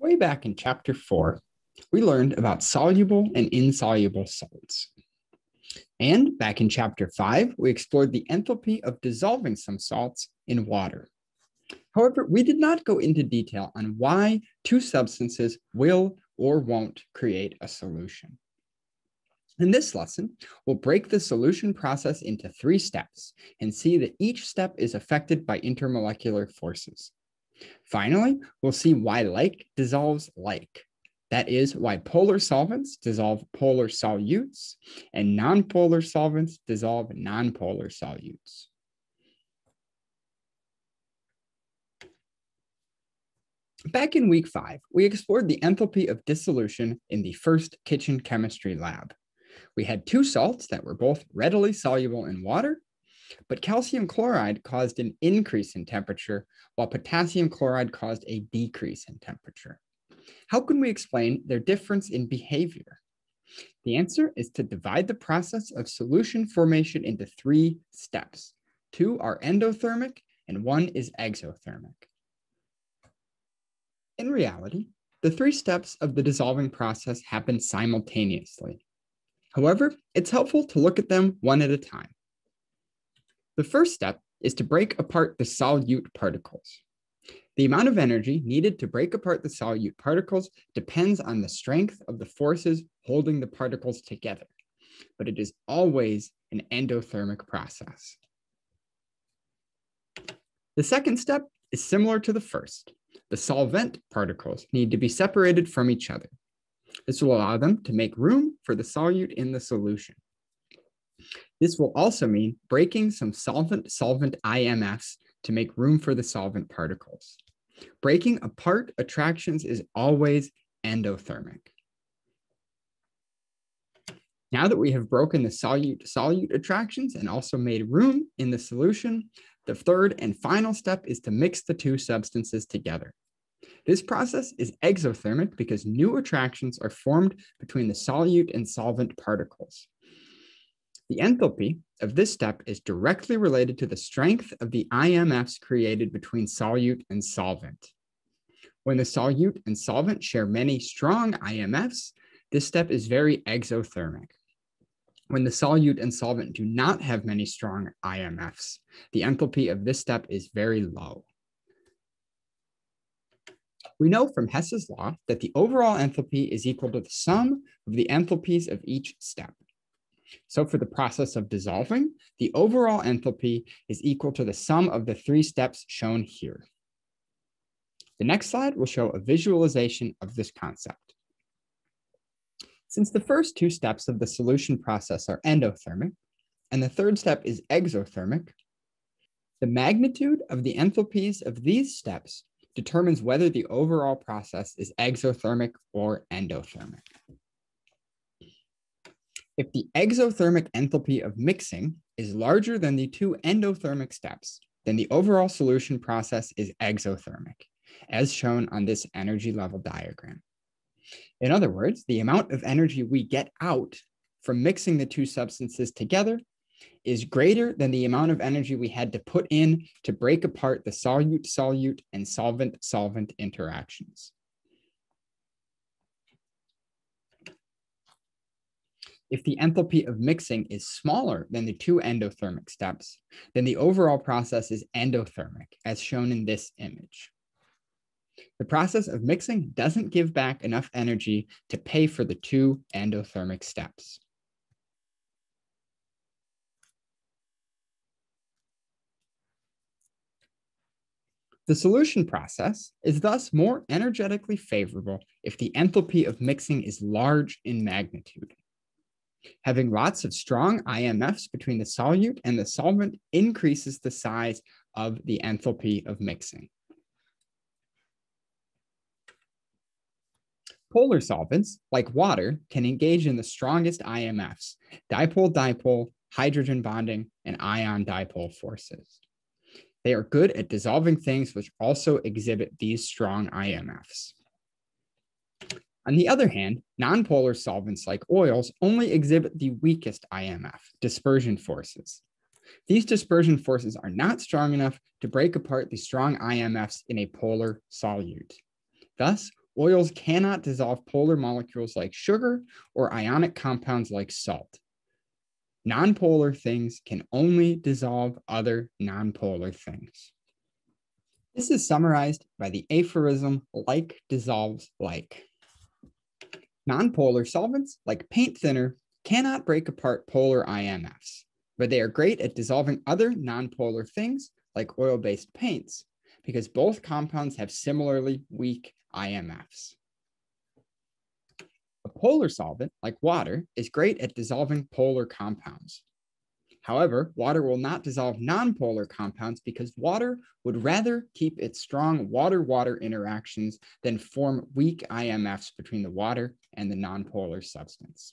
Way back in chapter four, we learned about soluble and insoluble salts. And back in chapter five, we explored the enthalpy of dissolving some salts in water. However, we did not go into detail on why two substances will or won't create a solution. In this lesson, we'll break the solution process into three steps and see that each step is affected by intermolecular forces. Finally, we'll see why like dissolves like. That is why polar solvents dissolve polar solutes and nonpolar solvents dissolve nonpolar solutes. Back in week five, we explored the enthalpy of dissolution in the first kitchen chemistry lab. We had two salts that were both readily soluble in water, but calcium chloride caused an increase in temperature, while potassium chloride caused a decrease in temperature. How can we explain their difference in behavior? The answer is to divide the process of solution formation into three steps. Two are endothermic and one is exothermic. In reality, the three steps of the dissolving process happen simultaneously. However, it's helpful to look at them one at a time. The first step is to break apart the solute particles. The amount of energy needed to break apart the solute particles depends on the strength of the forces holding the particles together, but it is always an endothermic process. The second step is similar to the first. The solvent particles need to be separated from each other. This will allow them to make room for the solute in the solution. This will also mean breaking some solvent-solvent IMFs to make room for the solvent particles. Breaking apart attractions is always endothermic. Now that we have broken the solute-solute attractions and also made room in the solution, the third and final step is to mix the two substances together. This process is exothermic because new attractions are formed between the solute and solvent particles. The enthalpy of this step is directly related to the strength of the IMFs created between solute and solvent. When the solute and solvent share many strong IMFs, this step is very exothermic. When the solute and solvent do not have many strong IMFs, the enthalpy of this step is very low. We know from Hess's law that the overall enthalpy is equal to the sum of the enthalpies of each step. So for the process of dissolving, the overall enthalpy is equal to the sum of the three steps shown here. The next slide will show a visualization of this concept. Since the first two steps of the solution process are endothermic, and the third step is exothermic, the magnitude of the enthalpies of these steps determines whether the overall process is exothermic or endothermic. If the exothermic enthalpy of mixing is larger than the two endothermic steps, then the overall solution process is exothermic, as shown on this energy level diagram. In other words, the amount of energy we get out from mixing the two substances together is greater than the amount of energy we had to put in to break apart the solute-solute and solvent-solvent interactions. If the enthalpy of mixing is smaller than the two endothermic steps, then the overall process is endothermic, as shown in this image. The process of mixing doesn't give back enough energy to pay for the two endothermic steps. The solution process is thus more energetically favorable if the enthalpy of mixing is large in magnitude. Having lots of strong IMFs between the solute and the solvent increases the size of the enthalpy of mixing. Polar solvents, like water, can engage in the strongest IMFs, dipole-dipole, hydrogen bonding, and ion dipole forces. They are good at dissolving things which also exhibit these strong IMFs. On the other hand, nonpolar solvents like oils only exhibit the weakest IMF, dispersion forces. These dispersion forces are not strong enough to break apart the strong IMFs in a polar solute. Thus, Oils cannot dissolve polar molecules like sugar or ionic compounds like salt. Nonpolar things can only dissolve other nonpolar things. This is summarized by the aphorism like dissolves like. Nonpolar solvents, like paint thinner, cannot break apart polar IMFs, but they are great at dissolving other nonpolar things like oil-based paints because both compounds have similarly weak IMFs. A polar solvent, like water, is great at dissolving polar compounds. However, water will not dissolve nonpolar compounds because water would rather keep its strong water-water interactions than form weak IMFs between the water and the nonpolar substance.